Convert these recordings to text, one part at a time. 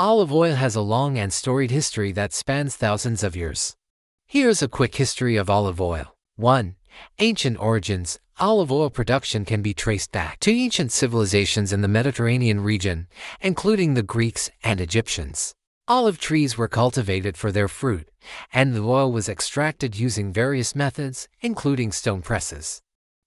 Olive oil has a long and storied history that spans thousands of years. Here's a quick history of olive oil. 1. Ancient origins. Olive oil production can be traced back to ancient civilizations in the Mediterranean region, including the Greeks and Egyptians. Olive trees were cultivated for their fruit, and the oil was extracted using various methods, including stone presses.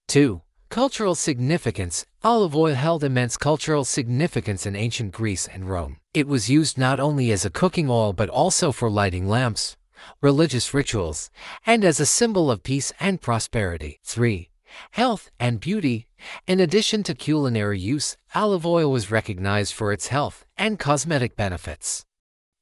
2. Cultural significance. Olive oil held immense cultural significance in ancient Greece and Rome. It was used not only as a cooking oil but also for lighting lamps, religious rituals, and as a symbol of peace and prosperity. 3. Health and beauty. In addition to culinary use, olive oil was recognized for its health and cosmetic benefits.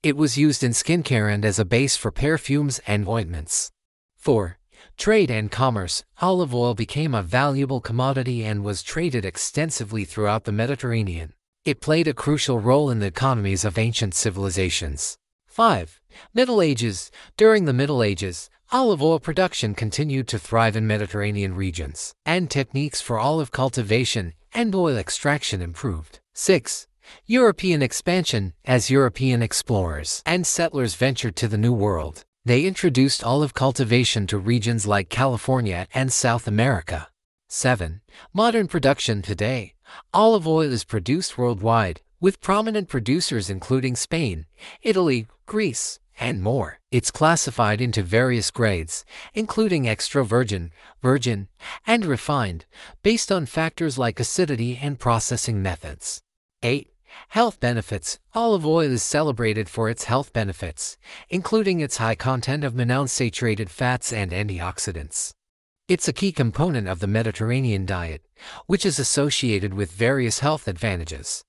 It was used in skincare and as a base for perfumes and ointments. 4. Trade and commerce. Olive oil became a valuable commodity and was traded extensively throughout the Mediterranean. It played a crucial role in the economies of ancient civilizations. 5. Middle Ages. During the Middle Ages, olive oil production continued to thrive in Mediterranean regions, and techniques for olive cultivation and oil extraction improved. 6. European expansion. As European explorers and settlers ventured to the New World, they introduced olive cultivation to regions like California and South America. 7. Modern production today. Olive oil is produced worldwide, with prominent producers including Spain, Italy, Greece, and more. It's classified into various grades, including extra virgin, virgin, and refined, based on factors like acidity and processing methods. 8. Health benefits. Olive oil is celebrated for its health benefits, including its high content of monounsaturated fats and antioxidants. It's a key component of the Mediterranean diet, which is associated with various health advantages.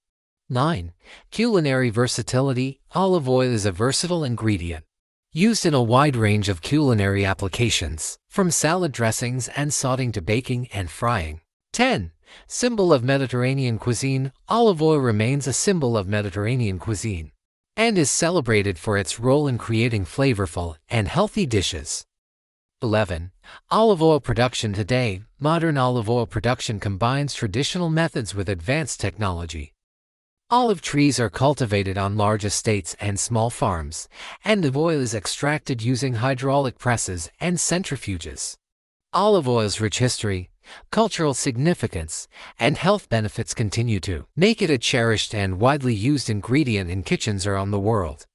9. Culinary versatility. Olive oil is a versatile ingredient, used in a wide range of culinary applications, from salad dressings and sautéing to baking and frying. 10. Symbol of Mediterranean cuisine, olive oil remains a symbol of Mediterranean cuisine and is celebrated for its role in creating flavorful and healthy dishes. 11. Olive oil production today. Modern olive oil production combines traditional methods with advanced technology. Olive trees are cultivated on large estates and small farms, and the oil is extracted using hydraulic presses and centrifuges. Olive oil's rich history, cultural significance, and health benefits continue to make it a cherished and widely used ingredient in kitchens around the world.